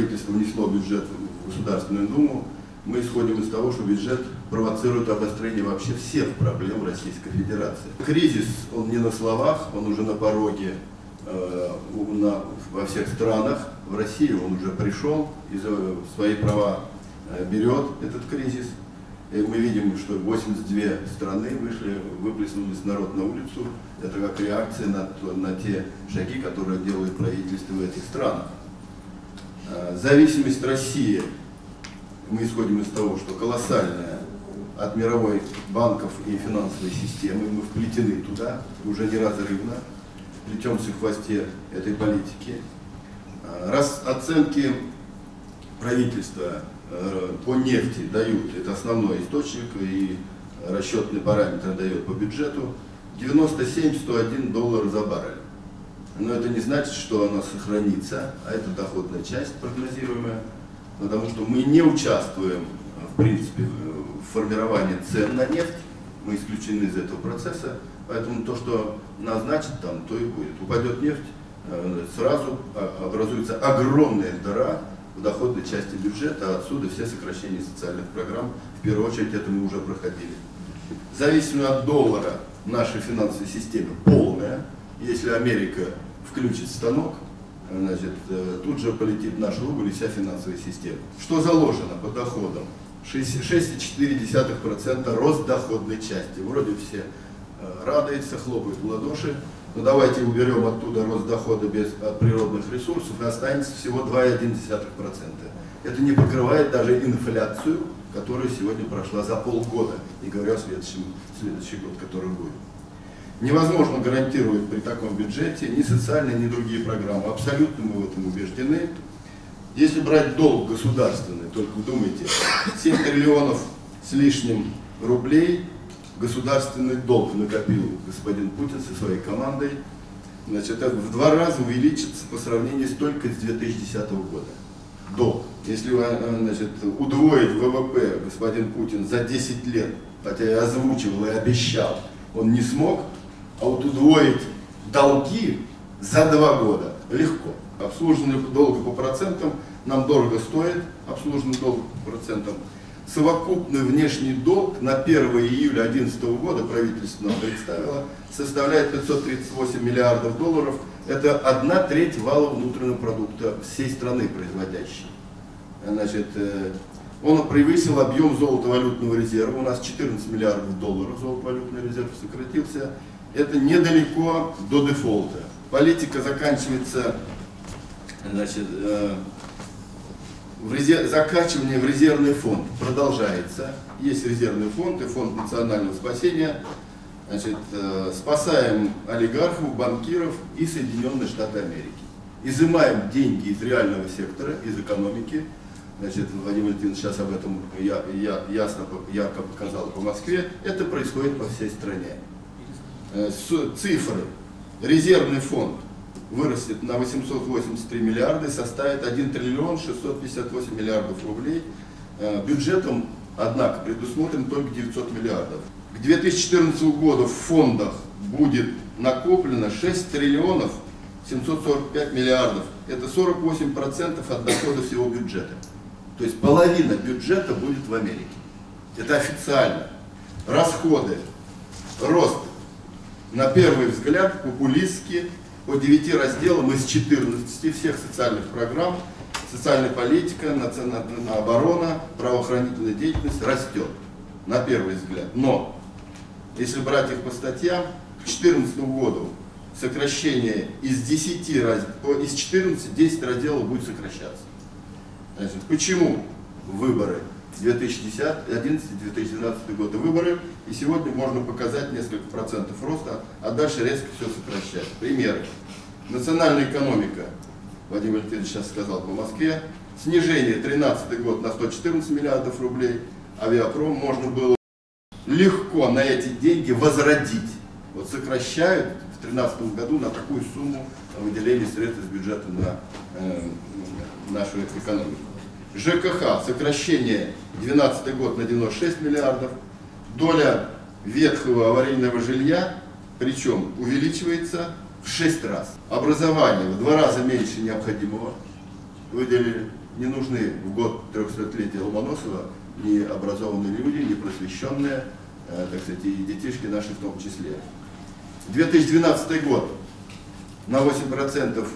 Правительство внесло бюджет в Государственную Думу. Мы исходим из того, что бюджет провоцирует обострение вообще всех проблем Российской Федерации. Кризис, он не на словах, он уже на пороге э, на, во всех странах. В России он уже пришел и за свои права э, берет этот кризис. И мы видим, что 82 страны вышли, выплеснулись народ на улицу. Это как реакция на, на те шаги, которые делает правительство в этих странах. Э, зависимость России, мы исходим из того, что колоссальная от мировой банков и финансовой системы, мы вплетены туда уже неразрывно, плетемся в хвосте этой политики. Э, раз оценки правительства э, по нефти дают, это основной источник и расчетный параметр дает по бюджету, 97-101 доллар за баррель. Но это не значит, что она сохранится, а это доходная часть прогнозируемая, потому что мы не участвуем, в принципе, в формировании цен на нефть, мы исключены из этого процесса, поэтому то, что назначит там, то и будет. Упадет нефть, э, сразу образуется огромная дыра в доходной части бюджета, а отсюда все сокращения социальных программ, в первую очередь это мы уже проходили. Зависимо от доллара нашей финансовой системы полная, если Америка включит станок, значит, э, тут же полетит наш рубль и вся финансовая система. Что заложено по доходам? 6,4% рост доходной части. Вроде все э, радуются, хлопают в ладоши. Но давайте уберем оттуда рост дохода без от природных ресурсов и останется всего 2,1%. Это не покрывает даже инфляцию, которая сегодня прошла за полгода, не говоря о следующем, следующий год, который будет невозможно гарантировать при таком бюджете ни социальные, ни другие программы. Абсолютно мы в этом убеждены. Если брать долг государственный, только думайте, 7 триллионов с лишним рублей государственный долг накопил господин Путин со своей командой. Значит, это в два раза увеличится по сравнению с только с 2010 года. Долг. Если э, значит, удвоить ВВП господин Путин за 10 лет, хотя и озвучивал и обещал, он не смог, а вот удвоить долги за два года легко. Обслуживание долга по процентам нам дорого стоит, обслуживание долга по процентам. Совокупный внешний долг на 1 июля 2011 года правительство нам представило, составляет 538 миллиардов долларов. Это одна треть вала внутреннего продукта всей страны производящей. Значит, э, он превысил объем золотовалютного резерва. У нас 14 миллиардов долларов золотовалютный резерв сократился это недалеко до дефолта. Политика заканчивается, значит, э, в резерв, закачивание в резервный фонд продолжается. Есть резервный фонд и фонд национального спасения. Значит, э, спасаем олигархов, банкиров и Соединенные Штаты Америки. Изымаем деньги из реального сектора, из экономики. Значит, Владимир Валентинович сейчас об этом я, я, ясно, ярко показал по Москве. Это происходит по всей стране. Э, цифры. Резервный фонд вырастет на 883 миллиарда и составит 1 триллион 658 миллиардов рублей. Э, бюджетом, однако, предусмотрен только 900 миллиардов. К 2014 году в фондах будет накоплено 6 триллионов 745 миллиардов. Это 48% от дохода всего бюджета. То есть половина бюджета будет в Америке. Это официально. Расходы, рост на первый взгляд популистски по 9 разделам из 14 всех социальных программ социальная политика, национальная оборона, правоохранительная деятельность растет на первый взгляд. Но если брать их по статьям, к 2014 году сокращение из 10 из 14 10 разделов будет сокращаться. Значит, почему выборы 2011-2012 годы выборы, и сегодня можно показать несколько процентов роста, а дальше резко все сокращать. Примеры. Национальная экономика, Владимир Валентинович сейчас сказал по Москве, снижение 13 год на 114 миллиардов рублей, авиапром можно было легко на эти деньги возродить. Вот сокращают в 2013 году на такую сумму выделения средств из бюджета на э, нашу экономику. ЖКХ, сокращение 2012 год на 96 миллиардов, доля ветхого аварийного жилья, причем увеличивается в 6 раз. Образование в два раза меньше необходимого выделили. не нужны в год 300-летия Ломоносова ни образованные люди, ни просвещенные, э, так сказать, и детишки наши в том числе. 2012 год на 8%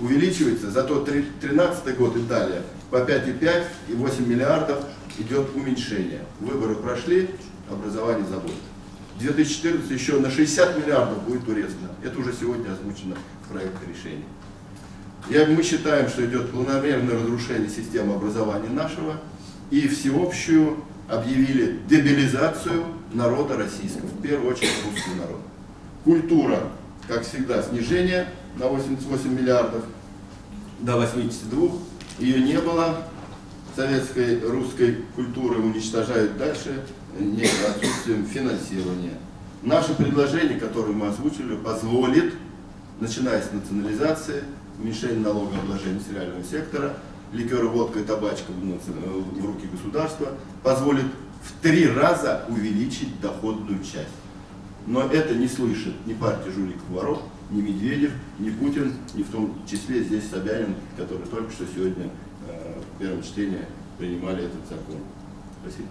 увеличивается, зато 2013 год и далее по 5,5 и 8 миллиардов идет уменьшение. Выборы прошли, образование забудет. 2014 еще на 60 миллиардов будет урезано. Это уже сегодня озвучено в проекте решения. Я, мы считаем, что идет планомерное разрушение системы образования нашего и всеобщую объявили дебилизацию народа российского, в первую очередь русский народ. Культура, как всегда, снижение на 88 миллиардов до 82, ее не было, советской русской культуры уничтожают дальше не отсутствием финансирования. Наше предложение, которое мы озвучили, позволит, начиная с национализации, уменьшения налогообложения сериального сектора, ликера, водка и табачка в руки государства, позволит в три раза увеличить доходную часть. Но это не слышит ни партия жуликов воров, ни Медведев, ни Путин, ни в том числе здесь Собянин, который только что сегодня э, в первом чтении принимали этот закон. Спасибо.